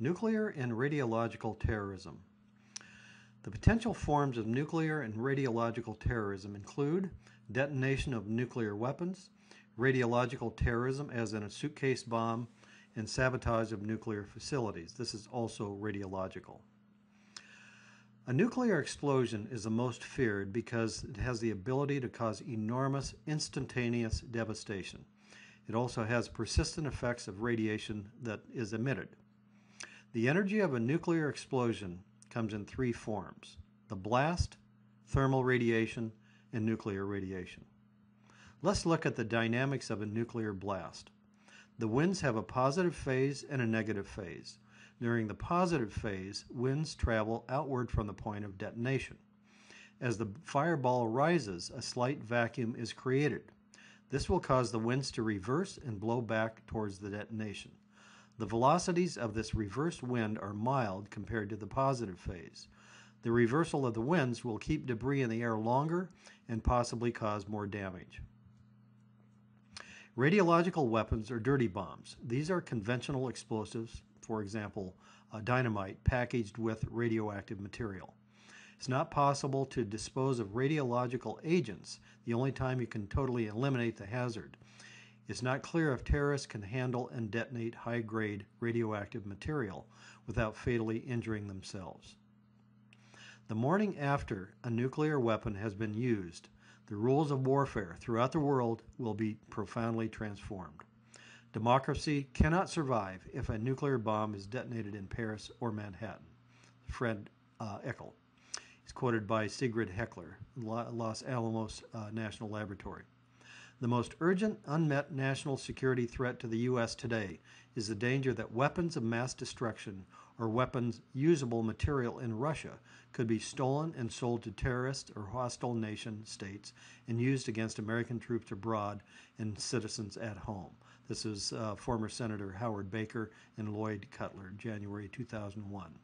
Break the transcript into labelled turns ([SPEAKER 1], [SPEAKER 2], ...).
[SPEAKER 1] Nuclear and radiological terrorism. The potential forms of nuclear and radiological terrorism include detonation of nuclear weapons, radiological terrorism, as in a suitcase bomb, and sabotage of nuclear facilities. This is also radiological. A nuclear explosion is the most feared because it has the ability to cause enormous instantaneous devastation. It also has persistent effects of radiation that is emitted. The energy of a nuclear explosion comes in three forms the blast, thermal radiation, and nuclear radiation. Let's look at the dynamics of a nuclear blast. The winds have a positive phase and a negative phase. During the positive phase, winds travel outward from the point of detonation. As the fireball rises, a slight vacuum is created. This will cause the winds to reverse and blow back towards the detonation. The velocities of this reversed wind are mild compared to the positive phase. The reversal of the winds will keep debris in the air longer and possibly cause more damage. Radiological weapons are dirty bombs. These are conventional explosives, for example, dynamite packaged with radioactive material. It's not possible to dispose of radiological agents, the only time you can totally eliminate the hazard. It's not clear if terrorists can handle and detonate high grade radioactive material without fatally injuring themselves. The morning after a nuclear weapon has been used, the rules of warfare throughout the world will be profoundly transformed. Democracy cannot survive if a nuclear bomb is detonated in Paris or Manhattan. Fred uh, Eckel. He's quoted by Siegfried Hecker, Los Alamos uh, National Laboratory. The most urgent unmet national security threat to the U.S. today is the danger that weapons of mass destruction or weapons usable material in Russia could be stolen and sold to terrorist or hostile nation states and used against American troops abroad and citizens at home. This is uh, former Senator Howard Baker and Lloyd Cutler, January 2001.